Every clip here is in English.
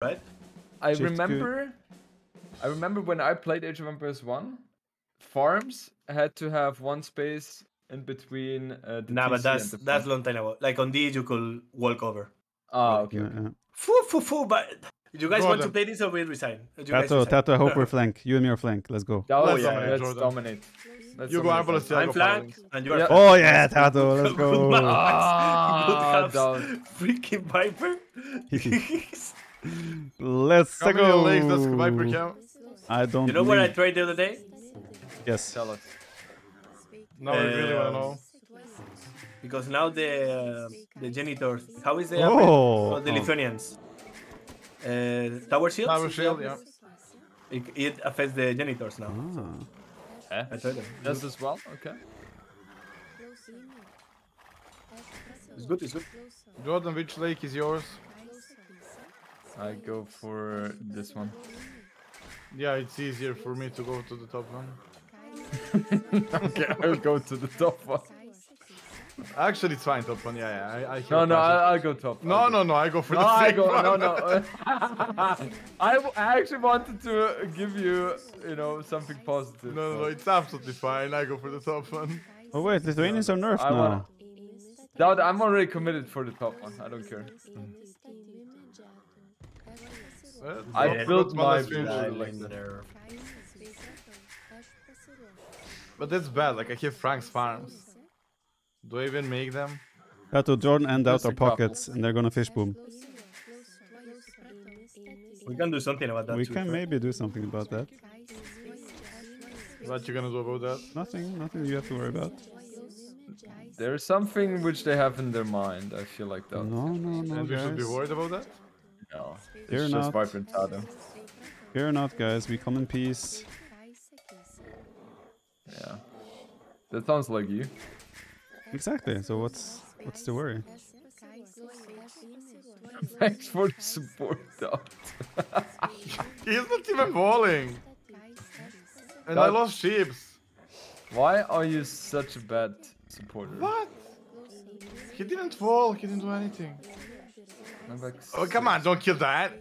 right? I Shift Q. remember, I remember when I played Age of Empires One, farms had to have one space in between uh, the Nah, but that's and the that's long time ago. Like on D, you could walk over. Ah, okay. Yeah, okay. yeah. Foo, foo, foo, but you guys want to play this or we resign? You guys Tato, resign. Tato, I hope we're flank. You and me are flank. Let's go. That Let's was, dominate, let's Jordan. dominate. Let's You go dominate. Arbalest, yeah, I I'm go flank and you are Yeah. Oh yeah, Tato, let's Good go. man. Ah, Good down. house. Freaking Viper. Let's How go. many legs does Viper count? I don't. you know what I believe- tried the other day? Yes. Tell us. No, we really wanna Um, know. Because now the uh, the janitors. How is the Oh. oh, the Oh. Lithuanians? Uh, tower shields. Tower shield, yeah. It, it affects the janitors now. Ah. Eh? I tried them. Just as well? Okay. It's good. It's good. Jordan, which lake is yours? I go for this one. Yeah, it's easier for me to go to the top one. okay, I'll go to the top one. Actually, it's fine, top one. Yeah, yeah. I, I No, no, Tasha. I, I'll go top. No, I'll no, no. I go for No, the I go. one. No, no. Uh, I, w- I actually wanted to give you, you know, something positive. No, no, no, it's absolutely fine. I go for the top one. Oh wait, Lithuanians are nerfed I wanna- now. No, I'm already committed for the top one. I don't care. Mm. I built my one is build finished. like that. there. But that's bad. Like I keep Frank's farms. Do I even make them? Tato, Jordan end out Just our a couple. pockets, and they're gonna fish boom. We can do something about that. We too, can right? maybe do something about that. What you gonna do about that? Nothing, nothing you have to worry about. There's something which they have in their mind. I feel like that. No, no, no, and we should be worried about that? No, You're it's just not. Viper and Tato. Fear not, guys. We come in peace. Yeah. That sounds like you. Exactly. So what's what's the worry? Thanks for the support, though. He's not even falling. And I lost sheep. Why are you such a bad supporter? What? He didn't fall. He didn't do anything. I'm like, Oh, come on. Don't kill that.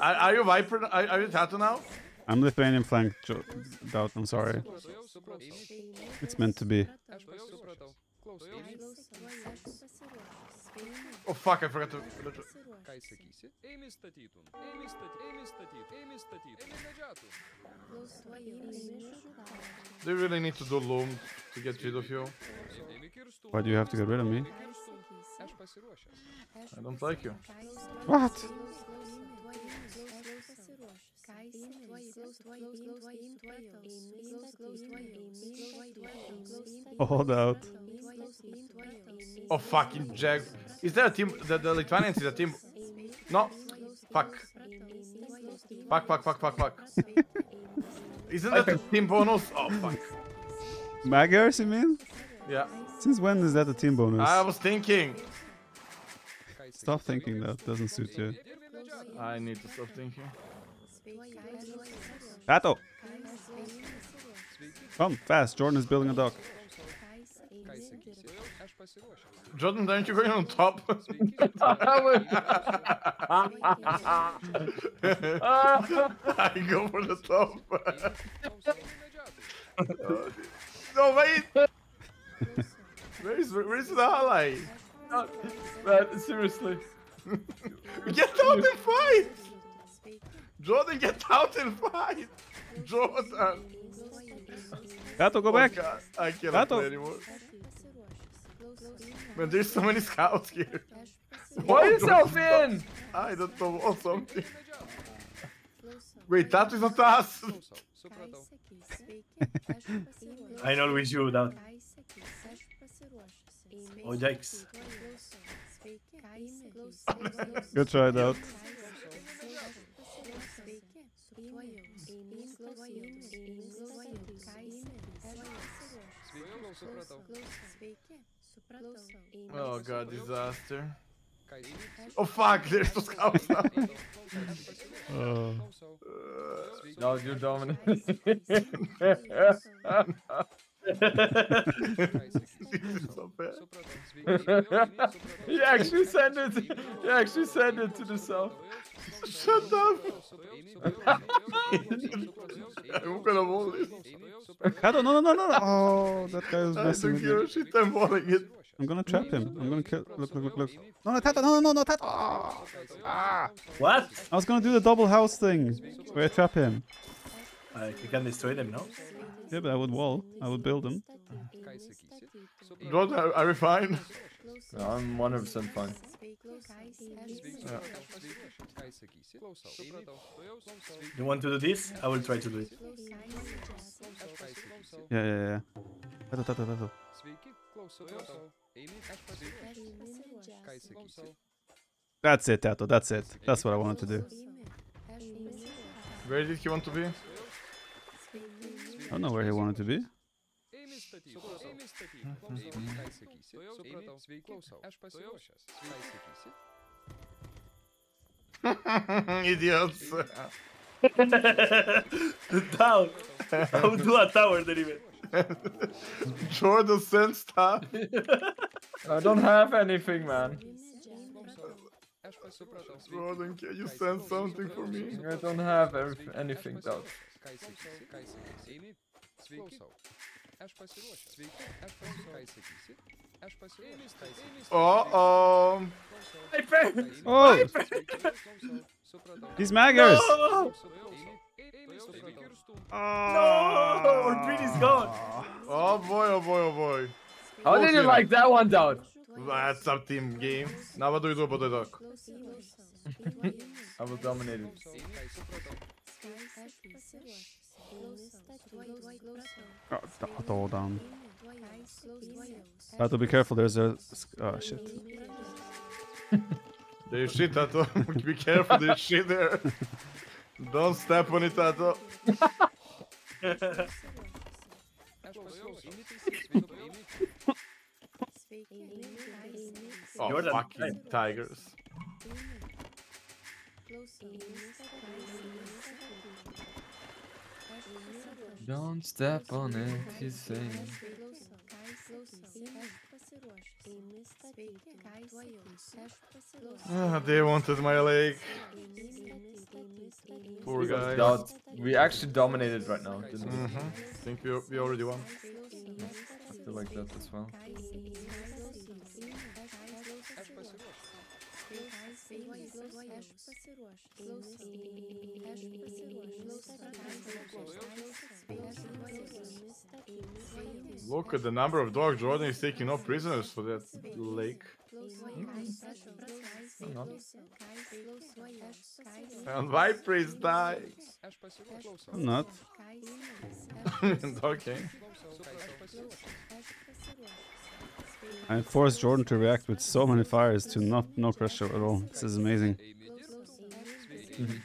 Are, are you Viper? Are, are you Tato now? I'm Lithuanian flank. DauT. I'm sorry. It's meant to be. Oh, fuck. I forgot to... Do you really need to do loom to get rid of you? Why do you have to get rid of me? Eimi kirstų. Aš pasiruošęs. I don't like you. What? Hold out. Oh, fucking Jag. Is there a team? The, the Lithuanians is a team. No. Fuck. Fuck, fuck, fuck, fuck, fuck. Isn't that a team bonus? Oh, fuck. Magyars, you mean? Yeah. Since when is that a team bonus? I was thinking. Stop thinking that. Doesn't suit you. I need to stop thinking. Tato! Come, fast. Jordan is building a dock. Kai sakysi, aš pasiruošęs. Jordan, aren't you going on top? I go for the top. no, wait. Where is, where is the ally? Man, seriously. Get out and fight! Jordan, get out and fight! Jordan! Tato, go Oh back! God, I cannot Tato. play anymore. Man, there's so many scouts here. Put Whoa, yourself don't- in! I don't know or something. Wait, that is not us! Supratau. I know we should that. Oh, yikes. Good try, DauT. Oh god, disaster. Oh fuck, there's two scouts now. Oh. Klausau. No, you're dominant. He actually sent it. He actually sent it to the south. Shut up. I'm gonna wall this. Kato, no, no, no, no, no. Oh, that guy was messing with me. shit. I'm walling it. I'm gonna trap him. I'm gonna kill. Look, look, look, look. No, no, Tato, no, no, no, no, Tato. Ah. Ah. What? I was gonna do the double house thing where I trap him. You can destroy them, no? Yeah, but I would wall. I would build them. Jordan, are, are we fine? No, I'm 100% fine. You want to do this? I will try to do it. Yeah, yeah, yeah. Tato, Tato, Tato. That's it, Tato. That's it. That's what I wanted to do. Where did he want to be? I don't know where he wanted to be. Idiots. Down. I would do a tower then even. Jordan sent stuff. I don't have anything, man. Jordan, can you send something for me? I don't have anything, though. Uh oh. Oh! These Magyars! No! No! Ordrin is gone. Oh boy, oh boy, oh boy. How did you like that one, down? That's a team game. Now what do we do about the dog? I will dominate it. Oh, Tato down. Tato, be careful. There's a. Oh shit. There's shit, Tato. Be careful, there's shit there. Don't step on it, Tato. Oh, Jordan, fucking tigers. Don't step on it, he's saying. Ah, they wanted my leg. Poor guy. Dot. We actually dominated right now, didn't we? Mm-hmm. think we, we already won. I feel like that as well. Look at the number of dogs Jordan is taking off prisoners for that lake. And Viper is dying. I'm not. okay. I forced Jordan to react with so many fires to not no pressure at all. This is amazing.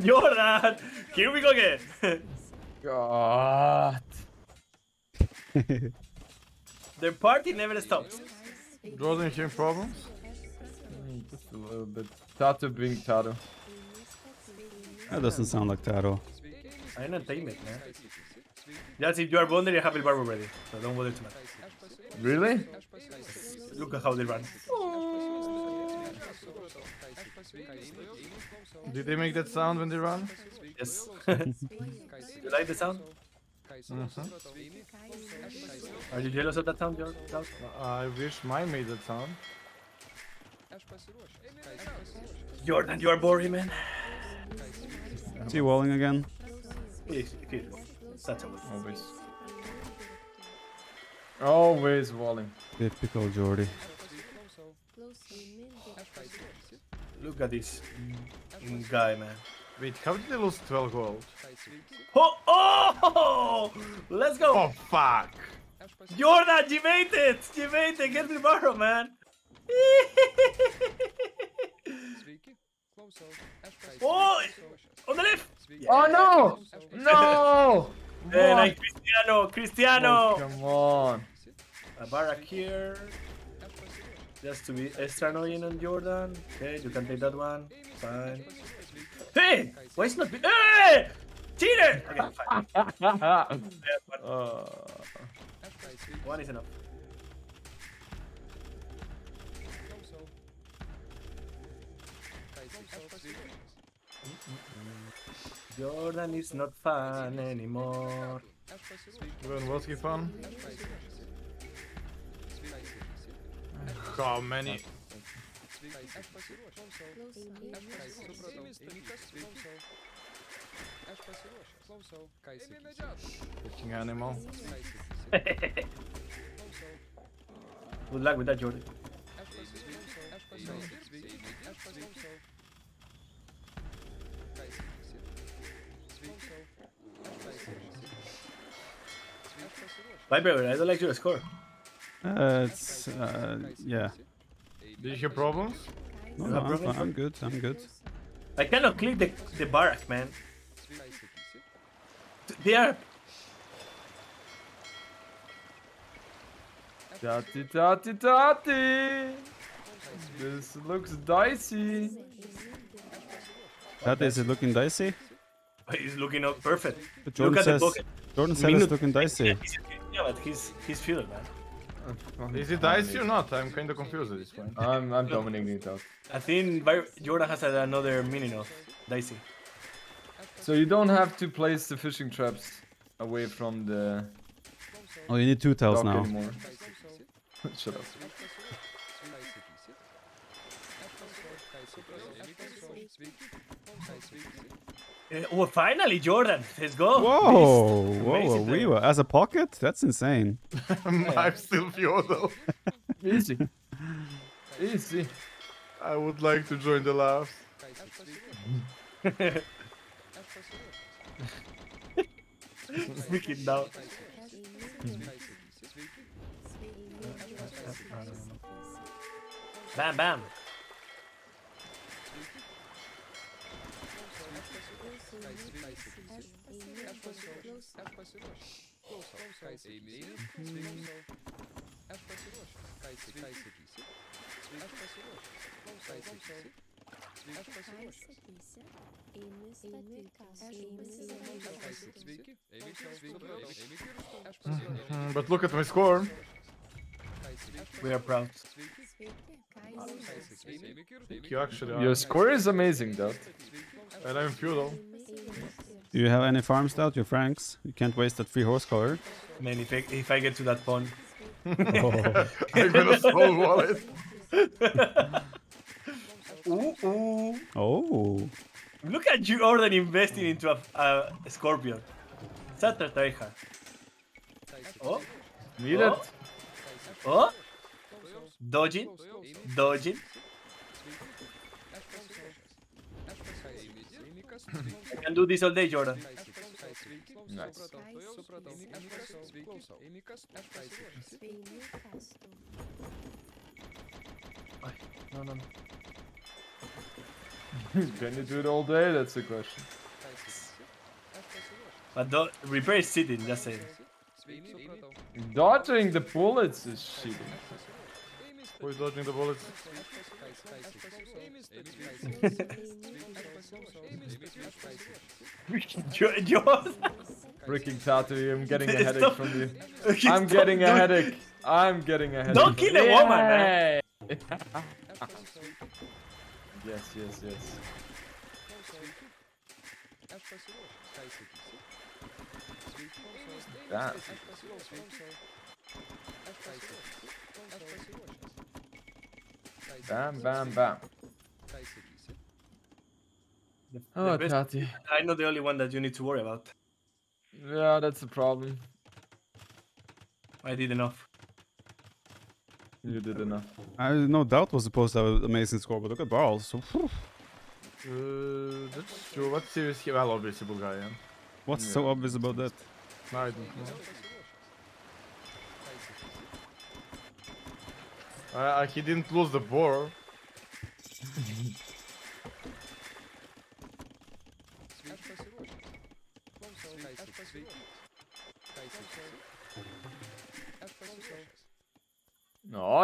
Jordan! Here we go again. God. the party never stops. Jordan having problems? Mm, Just a little bit. Tato being Tato. That doesn't sound like Tato. I don't tame it, man. Just if you are bonded, you have el barber ready. So don't bother too much. Really? Look at how they run. Did they make that sound when they run? Yes. you like the sound? Uh-huh. Are you jealous of that sound, Jordan? I wish mine made that sound. Aš pasiruošęs. Eime medžiot. Jordan, you are boring, man. Is he walling again? He's, he's, such a good. Always. Always walling. Typical Jordy. Look at this mm. guy, man. Wait, how did they lose 12 gold? Oh, oh! Let's go! Oh, fuck! Jordan, you made it! You made it! Get the barrel, man! Sveiki. Klausau. Aš Oh, on the left! Sveiki. Oh no! No! Hey, What? like Cristiano, Cristiano! Oh, come on. A barrack here. Just to be extra annoying on Jordan. Okay, you can take that one. Fine. Hey! Why is not... be- Hey! Cheater! Okay, fine. Yeah, but Uh, one is enough. Klausau. Jordan is not fun anymore. Aš pasiruošęs. When was he fun? Eime many? Fucking animal. Ką jis. Good luck with that, Jordan. Aš pasiruošęs. Aš pasiruošęs. Sveiki. Aš pasiruošęs. Ką jis sakysi? Sveiki. Aš pasiruošęs. Aš pasiruošęs. Bye, brother. I don't like your score. Uh, it's uh, yeah. Did you hear problems? No, You no, I'm, problems? I'm good. I'm good. I cannot click the, the barrack, man. Ką jis sakysi? They are... Tati tati tati! This looks dicey. That is it looking dicey? He's looking up perfect. But Look Jordan at the says pocket. Jordan said it's looking dicey. Yeah, but he's he's feeling, man. Is it dicey or not? I'm kinda confused at this point. I'm I'm dominating it out. I think By- Jordan has another meaning of dicey. So you don't have to place the fishing traps away from the Oh, you need two tails now. anymore. Shut up. Uh, oh, finally, Jordan. Let's go. Whoa, Beast. whoa, we were as a pocket? That's insane. I'm still feudal. Easy. Easy. I would like to join the laughs. Freaking down. Bam, bam. Mm, Mm-hmm. But look at my score. We are proud. You actually are. Your score is amazing, though. And I'm feudal. Do you have any farms out? Your Franks? You can't waste that free horse color. Man, if I, if I get to that pond. I'm gonna soul wallet. Ooh, ooh. Oh, Look at you, Jordan, investing into a, a scorpion. Such a tryhard. Oh, Need Oh. it? oh. Dodging, dodging. I can do this all day, Jordan. Nice. No, no, no. Can you do it all day? That's the question. But do repair is sitting, just saying. Dodging the bullets is cheating. Who's dodging the bullets? Jo- Jordan. Freaking Tato, I'm getting a headache from you. I'm getting a headache. I'm getting a headache. Don't kill a woman, man. Yay! yes, yes, yes. That. Bam, bam, bam. Oh, Tati. I know the only one that you need to worry about. Yeah, that's the problem. I did enough. You did enough. I no doubt was supposed to have an amazing score, but look at Barles. Uh, that's true. What series well obvious guy. What's yeah. so obvious about that? I don't know. Uh, he didn't lose the boar.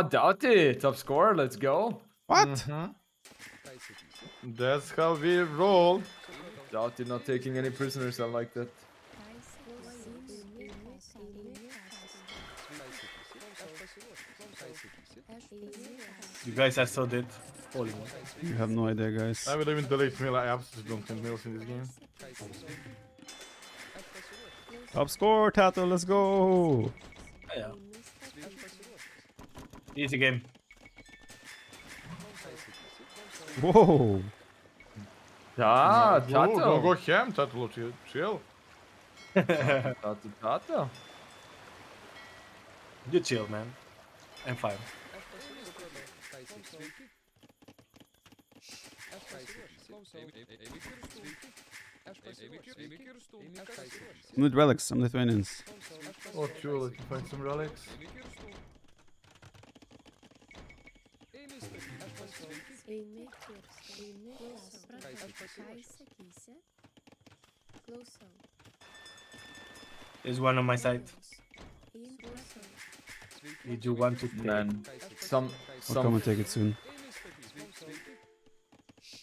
doubt it. top scorer, let's go. What? Mhm. That's how we roll. Doughty not taking any prisoners, I like that. You guys are so dead. Holy one. You have no idea, guys. I will even delete Mill. I absolutely don't think Mill's in this game. Top score, Tato. Let's go. Yeah. Easy game. Whoa. Ah, Whoa, Don't go Tato. ham, Tato. chill- Chill. Tato, Tato. You chill, man. I'm fine. I need relics. Some Lithuanians. Oh, chill. Let me find some relics. There's one on my side. Did you want to take? Man, some, I'll come and take it soon.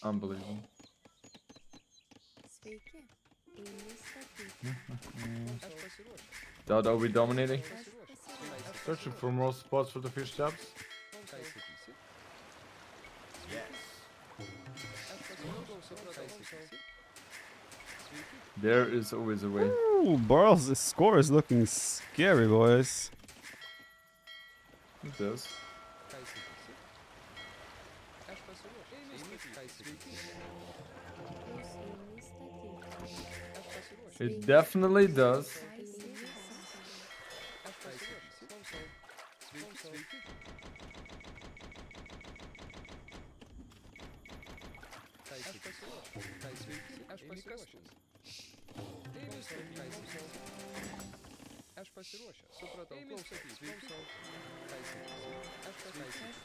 unbelievable. Dad, are we dominating? Searching for more spots for the fish traps. There is always a way. Ooh, Barles' score is looking scary, boys. It does. It definitely does. Aš pasiruošęs, supratau, klausau, klausau. Aš pasiruošęs.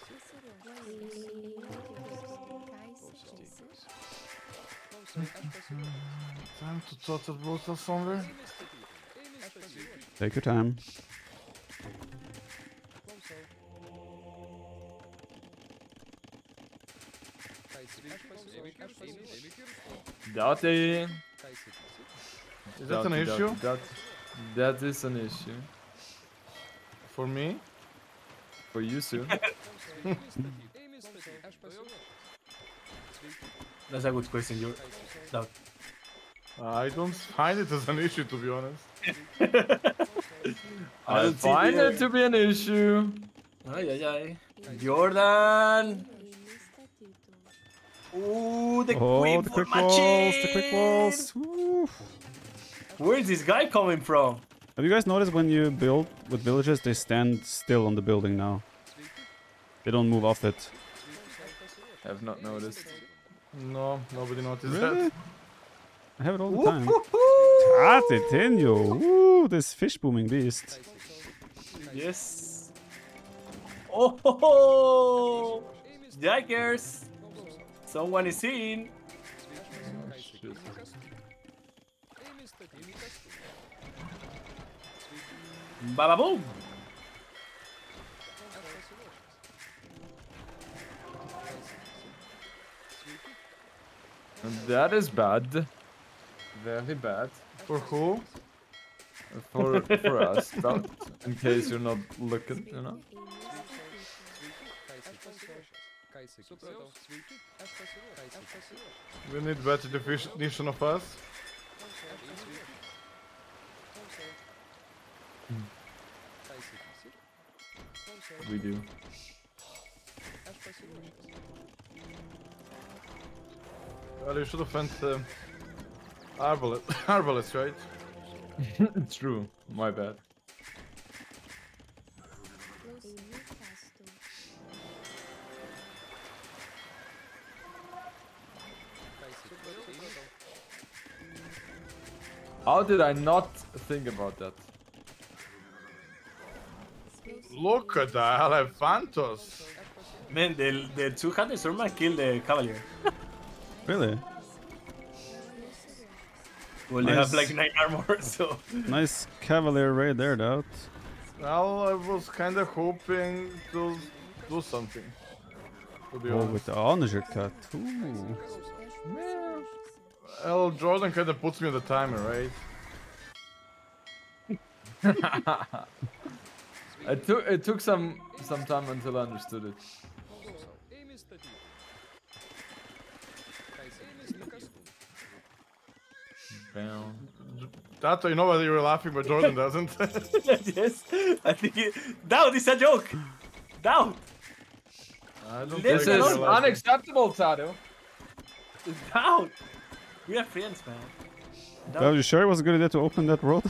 Time to total brutal somewhere. Take your time. Doughty. Is that an issue Doughty, Doughty. That is an issue. for me? For you, sir. That's a good question. You doubt. I don't find it as an issue, to be honest. I don't find it to be an issue. Ay, ay, ay. Jordan. Ooh, the Oh, queen the quick walls, the quick walls. Woo. Where is this guy coming from? Have you guys noticed when you build with villages, they stand still on the building now? They don't move off it. Have not noticed. No, nobody noticed Really? that. I have it all the time. Ah, Tati, Tenyo. Woo, this fish booming beast. Yes. Oh, ho, ho. Jackers. Someone is in. Baba boom. And that is bad. Very bad. For who? For for us, that, in case you're not looking, you know. Supratau. Aš pasiruošęs. We need better definition of us. We do. Well, you should have went uh, Arbalest, Arbalest, right? it's True. My bad. How did I not think about that? Look at that, Elephantos. Man, the, the 200 Stormman killed the Cavalier. Really? Well, they have like 9 armor, so... Nice cavalier right there, doubt. Well, I was kind of hoping to do something. To be Oh, honest. with the Onager cut. Ooh. Well, Jordan kind of puts me on the timer, right? It took it took some some time until I understood it. Ėmė statyti. Ką jis ėmė likastų. Bam. That you know why you were laughing, but Jordan doesn't. yes, I think it... DauT, it's a joke! DauT! I don't This This think is unacceptable, Tato. DauT! We are friends, man. DauT, you sure it was a good idea to open that road?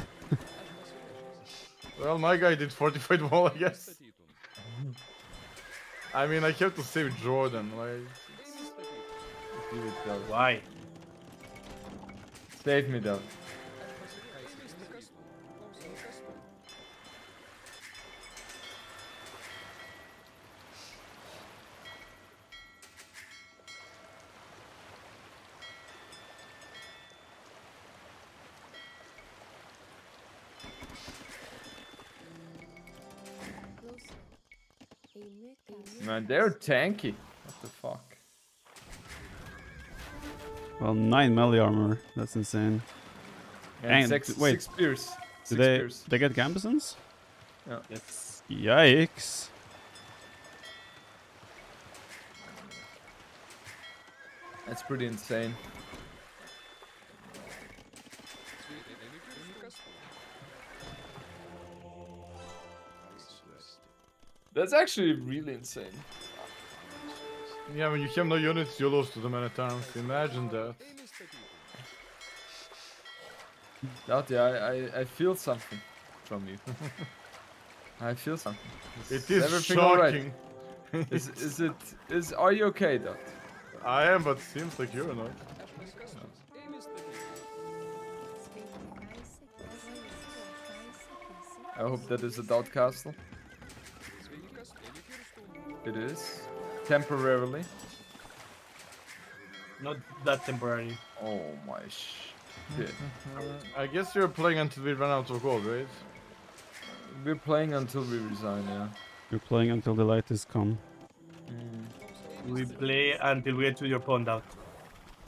Well, my guy did fortified wall, I guess. I mean, I have to save Jordan, like. Ėmė statyti. Give it, Dove. Why? Save me, Dove. Man, they're tanky. What the fuck? Well, 9 melee armor. That's insane. And And six, wait, six spears. Do they, they get Gambesons? Yes. Yikes. That's pretty insane. That's actually really insane. Yeah, when you have no units, you lose to the man at arms. Imagine that. Yeah, I, I, I feel something from you. I feel something. It is everything alright? shocking. Is, is it is are you okay, DauT? I am, but seems like you're not. Aš pasikastų. Ėmė statyti. I hope that is a DauT castle. Sveikas. Ėmė kirstų. It is. Temporarily. Not that temporary. Oh my shit. I guess you're playing until we run out of gold, right? We're playing until we resign, yeah. You're playing until the light is come. Mm. We play until we get to your pawn out.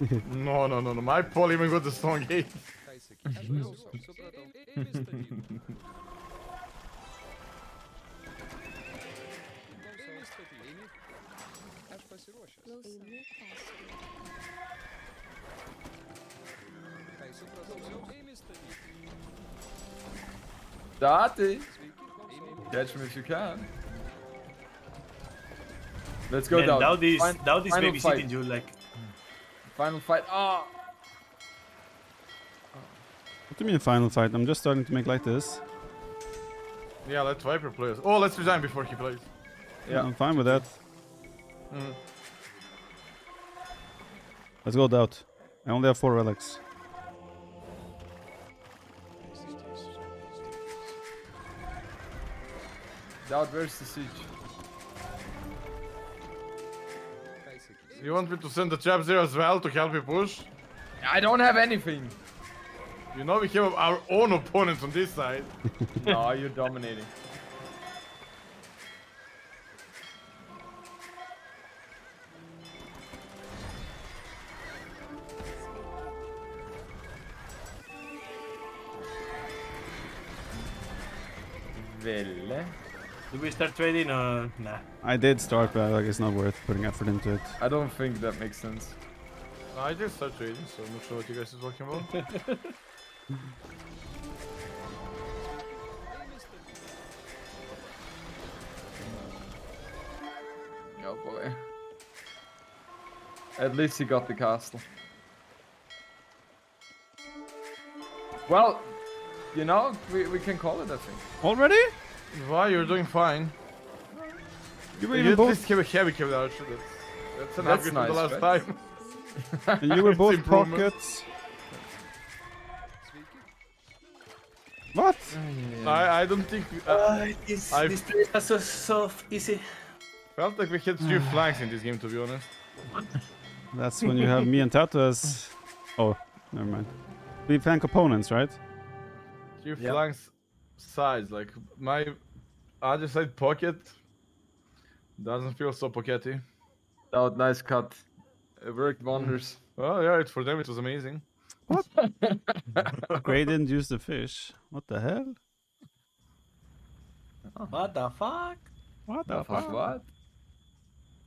No, no, no, no. My Paul even got the strong gate. Dati! Catch me if you can. Let's go Man, down. DauT is, Fin- DauT is final babysitting fight. you like... Final fight. Ah! What do you mean final fight? I'm just starting to make like this. Yeah, let Viper play. Oh, let's resign before he plays. Yeah. I'm fine with that. Mm. Let's go doubt. I only have four relics. DauT, where's the siege? Ką jis sakė? You want me to send the chaps there as well to help you push? I don't have anything. You know we have our own opponents on this side. no, you're dominating. Do we start trading or nah? I did start, but like it's not worth putting effort into it. I don't think that makes sense. I just start trading, so I'm not sure what you guys are talking about. Oh boy. At least he got the castle. Well, you know, we, we can call it, I think. Already? Why you're doing fine? You were You even at both least have a heavy cavalry archer. That's, that's an That's upgrade from the nice, last right? time. and you were both improvement. pockets. What? I, I don't think. Uh, Uh, this, I've- this place is so, so easy. felt like we had three flanks in this game, to be honest. That's when you have me and Tato as. Oh, never mind. We flank opponents, right? Three Yeah. flanks sides. Like my other side pocket doesn't feel so pockety. Oh, nice cut. It worked mm. wonders. Well, yeah, it, for them it was amazing. What? Gray didn't use the fish. What the hell? What the fuck? What Oh, fuck, what?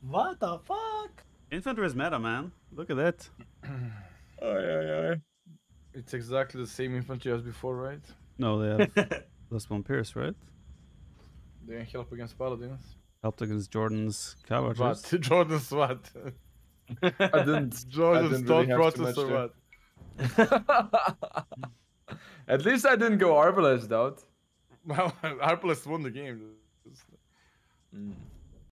What the fuck? Infantry is meta, man. Look at that. Oh yeah, yeah. It's exactly the same infantry as before, right? No, they have plus one pierce, right? They can help against paladins. Helped against Jordan's cavalry. What? Jordan's what? I didn't. Jordan's didn't thought really process or what? At least I didn't go Arbalest out. Well, Arbalest won the game. Mm.